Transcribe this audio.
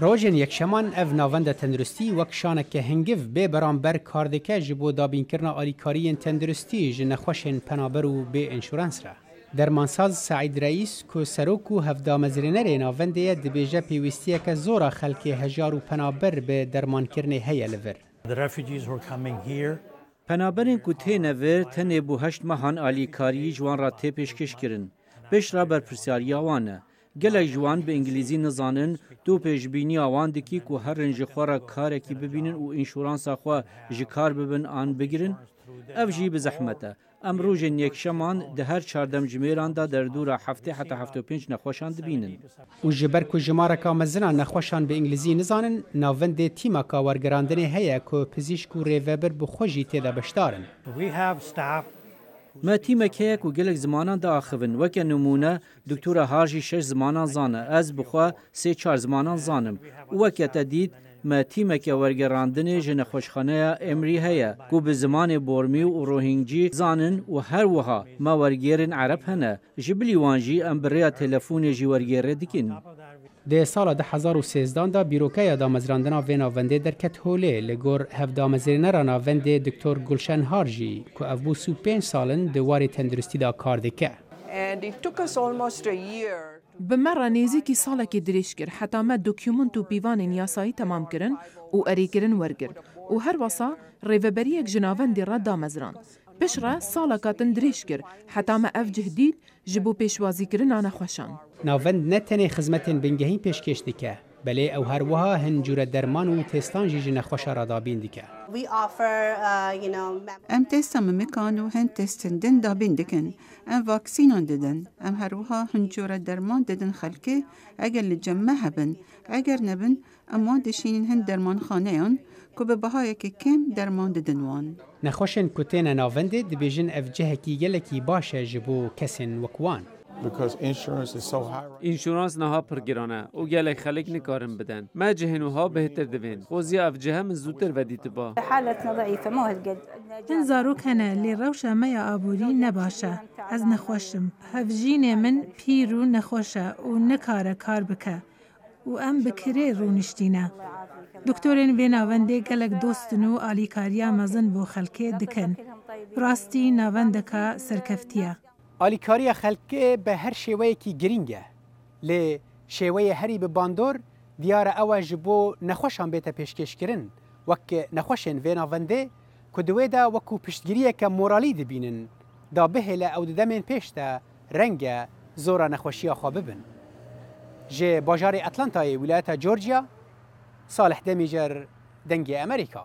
Rojên yekşeman ev navenda tenduristî wek şaneke hingiv bê beramber kar dike ji bo dabînkirina alîkariyên tenduristî ji nexweşên penaber û bê înşurans re. Dermansaz Seîd Reîs ku serok û hevdamezrênerê navendê ye dibêje pêwîstiyeke zor a xelkê hejar û penaber bi dermankirinê heye li vir. Penaberên ku têne vir tenê bo heşt mehan alîkariyî ji wan re tê pêşkêşkirin. Piştre berpirsyariya wan e. Gelek ji wan bi îngilîzî nizanin, tu pêşbîniya wan dikî ku herin ji xwe re karekî bibînin û înşûransa xwe ji kar bibin an bigirin? Ev jî bi zehmet e. Em rojên yekşeman di her çar demjimêran de derdora heftê heta heftê û pênc nexweşan dibînin. Û ji ber ku jimareka mezin a nexweşan bi îngilîzî nizanin, navendê tîmaka wergerandinê heye ku pizîşk û rêvebir bi xwe jî tê de beşdar in. Me tîmek heye ku gelek zimanan diaxivin. Weke nimûne, Doktora Har jî şeş zimanan zana, ez bi xwe sê çar zimanan zanim û weke te dît me tîmeke wergerandinê ji nexweşxaneya Emrî heye ku bi zimanê Bormî û Rohingcî zanin û her wiha me wergêrên Ereb hene, ji bilî wan jî em bi rêya telefonê jî wergêrê dikin. Di sala du hezar û sêzdan de bîrokeya damezrandina vê navendê derket holê. Li gor hevdamezrênera navendê Doktor Gulşen Har jî ku ev bû sî û pênc sal in di warê tenduristî de kar dike. Bi me re nêzîkî salekê dirêj kir heta me dokumint û pîvanên yasayî temam kirin û erêkirin wergirt û her wasa rêveberiyek ji navendê re da meziran. Piştre saleka din dirêj kir heta me ev cih dît ji bo pêşwazîkirina nexweşan. Navend ne tenê xizmetên bingehîn pêşkêş dike, Belê ew her wiha hin cure derman û testan jî ji nexweşa re dabîn dike. Em testa mimikan û hin testên din dabîn dikin. Em vaksînan didin. Em her wiha hin cure derman didin xelkê eger li cem me hebin. Eger nebin em wan dişînin hin dermanxaneyan ku bi bihayekî kêm derman didin wan. Nexweşên ku têne navendê dibêjin ev cihekî gelekî baş e ji bo kesên wek wan. Înşûrans niha pir giran e û gelek xelk nikarin bidin. Me cihên wiha bêhtir divên. Xwezîya ev cihe min zûtir vedîtiba. Hin zarok hene lê rewşa me ya aborî ne baş e. Ez nexweş im. Hevjînê min pîr û nexweş e û nikare kar bike. Û em bi kirê rûniştîne. Doktorên vê navendê gelek dostin û alîkariya mezin bo xelkê dikin. Bi rastî navendeka serkeftî ye. Alîkariya xelkê bi her şêweyekî girîng e. Lê şêweyê herî bi bandor diyar e ew e ji bo nexweşan bête pêşkêşkirin wek nexweşên vê navendê ku di wê de wekû piştgiriyeke moralî dibînin da bihêle ew di demên pêş de Renge zora nexweşiya xwe bibin. Ji bajarê Atlantayê wîlayeta Georgia, Salih Demîcer dengê Amerîka.